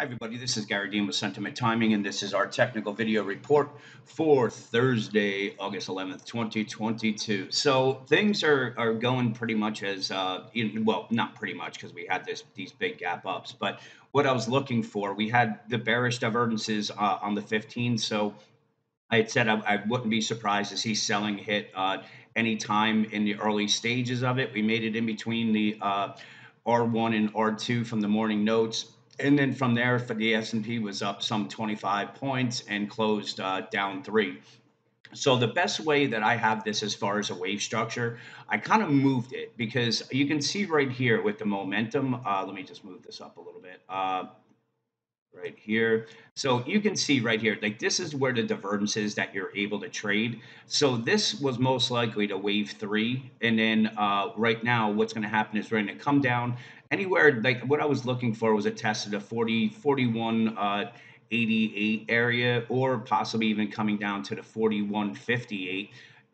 Hi everybody, this is Gary Dean with Sentiment Timing and this is our technical video report for Thursday, August 11th, 2022. So things are, are going pretty much as, uh, in, well, not pretty much because we had this these big gap ups, but what I was looking for, we had the bearish divergences uh, on the 15, so I had said I, I, wouldn't be surprised to see selling hit uh, any time in the early stages of it. We made it in between the uh, R1 and R2 from the morning notes and then from there, for the S&P was up some 25 points and closed uh, down three. So the best way that I have this as far as a wave structure, I kind of moved it because you can see right here with the momentum. Uh, let me just move this up a little bit. Uh, right here. So you can see right here, like this is where the divergence is that you're able to trade. So this was most likely to wave three. And then uh, right now, what's going to happen is we're going to come down anywhere like what I was looking for was a test at a 40, 41, uh, 88 area, or possibly even coming down to the 4158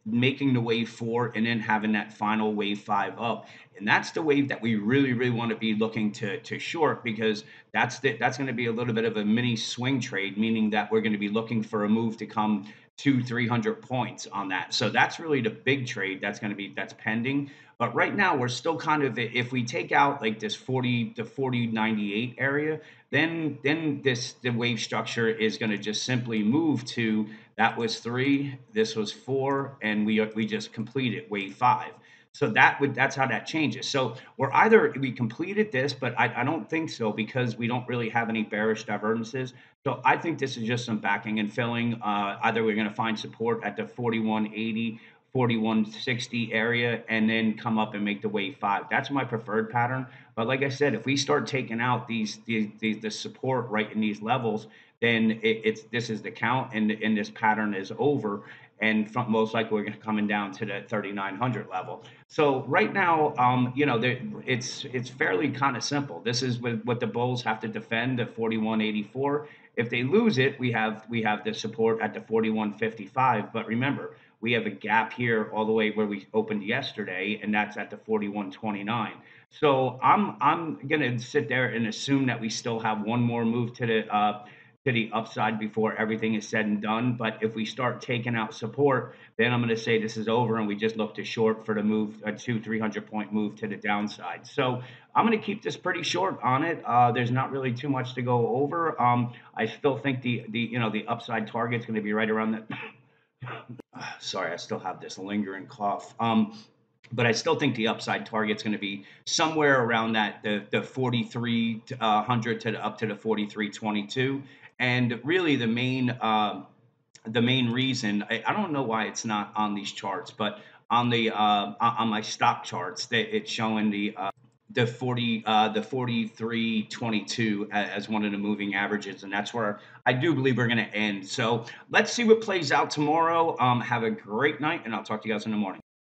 making the wave four and then having that final wave five up. And that's the wave that we really really want to be looking to to short because that's the, that's going to be a little bit of a mini swing trade meaning that we're going to be looking for a move to come two 300 points on that. So that's really the big trade that's going to be that's pending. But right now we're still kind of if we take out like this 40 to 40 98 area then then this the wave structure is going to just simply move to that was three, this was four, and we we just completed wave five. So that would that's how that changes. So we're either we completed this, but I, I don't think so because we don't really have any bearish divergences. So I think this is just some backing and filling. Uh, either we're going to find support at the 4180 4160 area and then come up and make the wave five. That's my preferred pattern. But like I said, if we start taking out these, the support right in these levels, then it, it's this is the count and, and this pattern is over. And from, most likely we're coming down to the 3900 level. So right now, um, you know, it's it's fairly kind of simple. This is what, what the bulls have to defend the 4184. If they lose it, we have we have the support at the 4155. But remember, we have a gap here all the way where we opened yesterday, and that's at the 41.29. So I'm I'm gonna sit there and assume that we still have one more move to the uh, to the upside before everything is said and done. But if we start taking out support, then I'm going to say this is over, and we just look to short for the move, a two 300 point move to the downside. So I'm going to keep this pretty short on it. Uh, there's not really too much to go over. Um, I still think the the you know the upside target is going to be right around that. sorry, I still have this lingering cough. Um, but I still think the upside target is going to be somewhere around that the the 4300 uh, to up to the 4322. And really, the main uh, the main reason I, I, don't know why it's not on these charts, but on the uh, on my stock charts, it's showing the uh, the 40 uh, the 4322 as one of the moving averages and that's where i do believe we're going to end. So let's see what plays out tomorrow. Um, have a great night and i'll talk to you guys in the morning